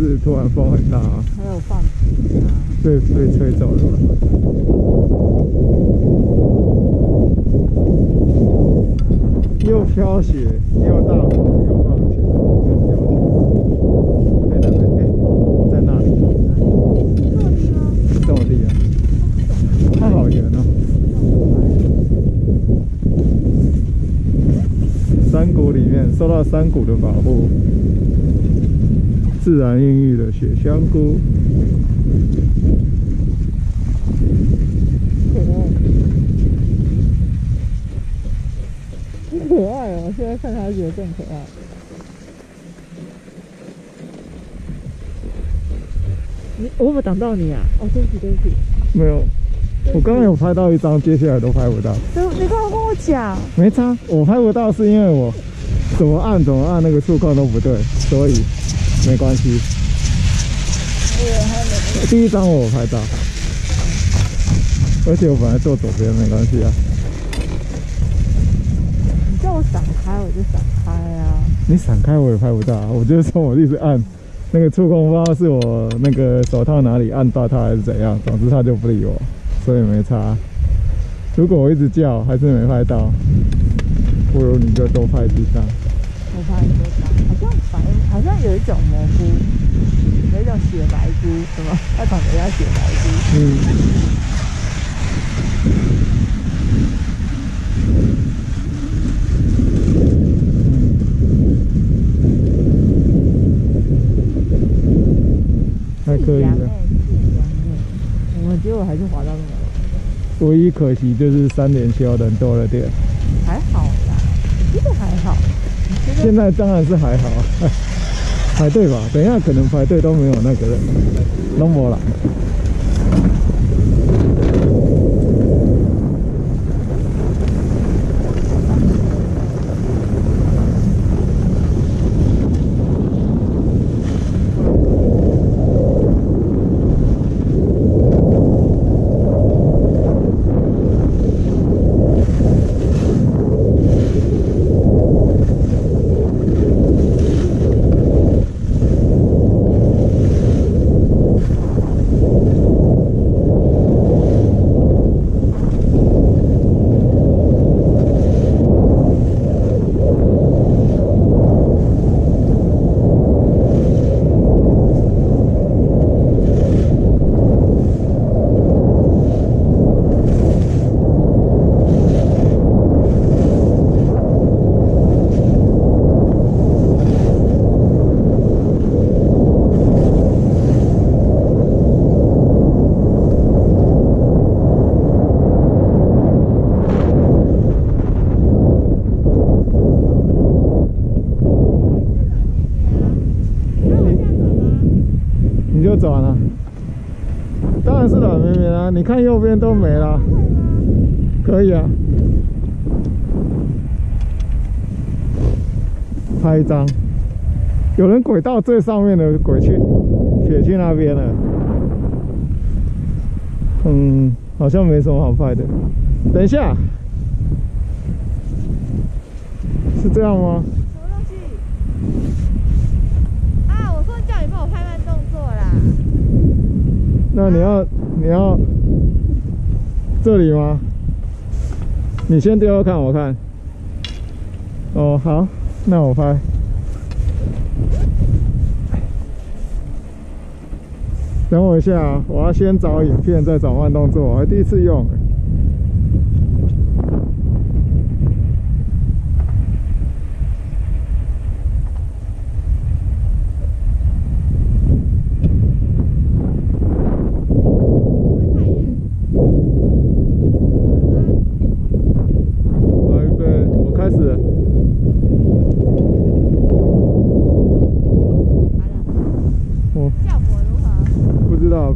是突然风很大、啊，还有放晴啊，被被吹走了吧？又飘雪，又大风，又放晴，又飘雪。哎，那边，哎，在那里，这么地啊？它好远哦。山谷里面受到山谷的保护，自然孕育的雪香菇。好可爱哦！现在看它觉得更可爱。你我有没有挡到你啊？哦，对不起，对不起。没有，我刚刚有拍到一张，接下来都拍不到。对，你刚刚跟我讲，没差，我拍不到是因为我怎么按怎么按那个触控都不对，所以没关系。第一张我有拍到，而且我本来坐左边，没关系啊。你叫我闪开，我就闪开啊。你闪开我也拍不到啊，我就是说我一直按那个触控，不知道是我那个手套哪里按到它还是怎样，总之它就不理我，所以没差。如果我一直叫还是没拍到，不如你就多拍几张。我拍有一种蘑菇，有一种雪白菇，什么？它长得像雪白菇。嗯。还可以的夕阳，欸夕阳欸我结果还是滑到那个，唯一可惜就是三连休人多了点。还好啦，我觉得还好。现在当然是还好，排队吧，等一下可能排队都没有那个人，弄没了。你就转了。当然是软绵绵啊，你看右边都没了。可以啊。拍一张。有人轨道最上面的轨去，撇去那边了。嗯，好像没什么好拍的。等一下，是这样吗？什么东西？啊，我说叫你帮我拍慢动作啦。那你要你要这里吗？你先丢丢看，我看。哦，好，那我拍。等我一下，我要先找影片，再找慢动作，我还第一次用预备，我开始了。我效果如何？不知道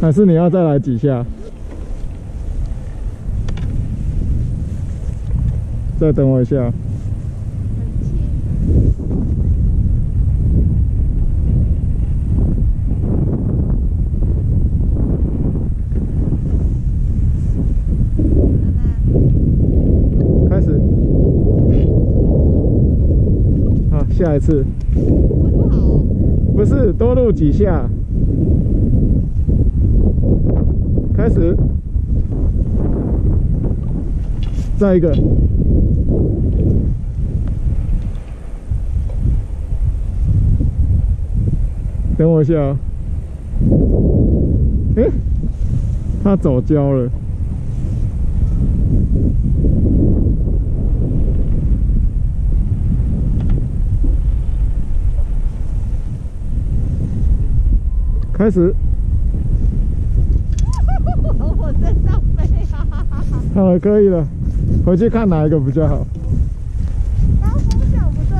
还是你要再来几下？再等我一下。开始。好，下一次不好，不是多录几下。开始。再一个。等我一下、哦。诶，他走焦了。开始。我在上飞啊！好了，可以了。回去看哪一个比较好。刚刚风向不对，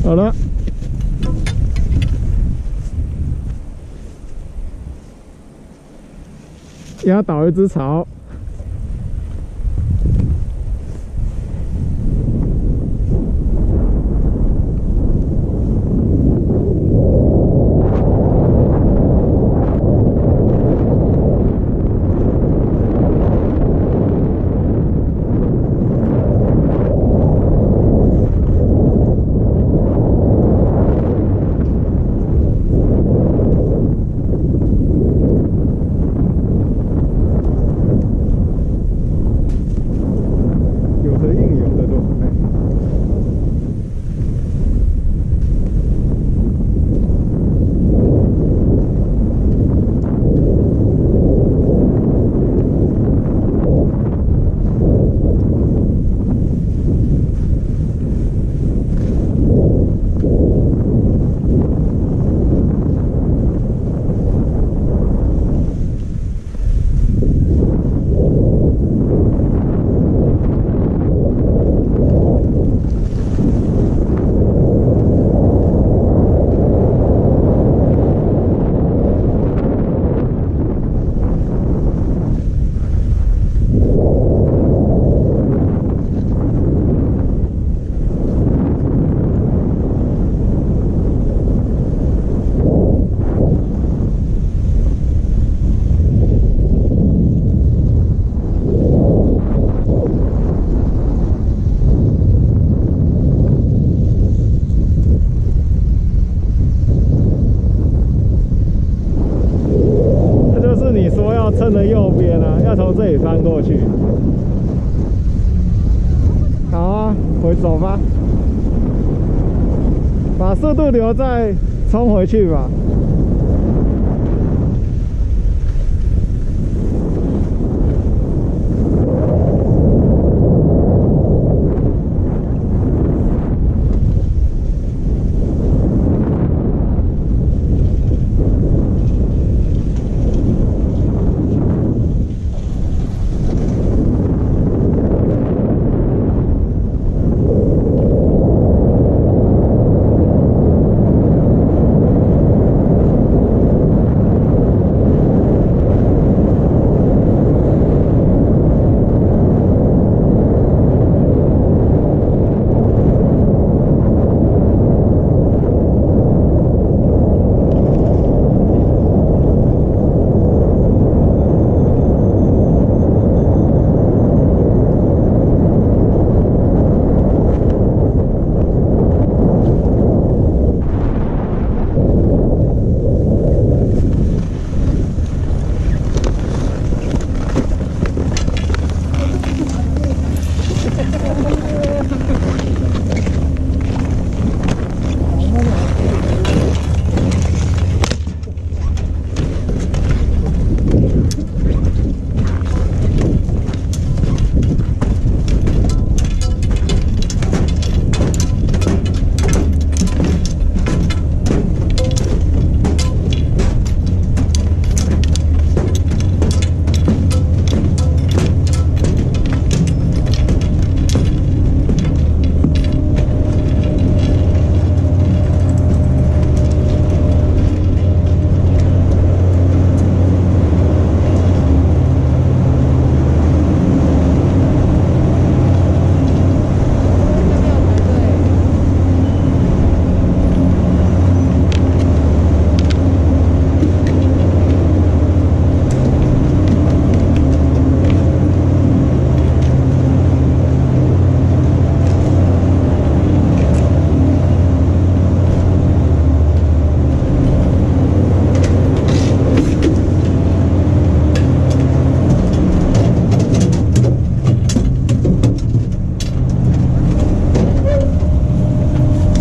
好了。压倒一只槽。过去。好啊，回走吧，把速度留在冲回去吧。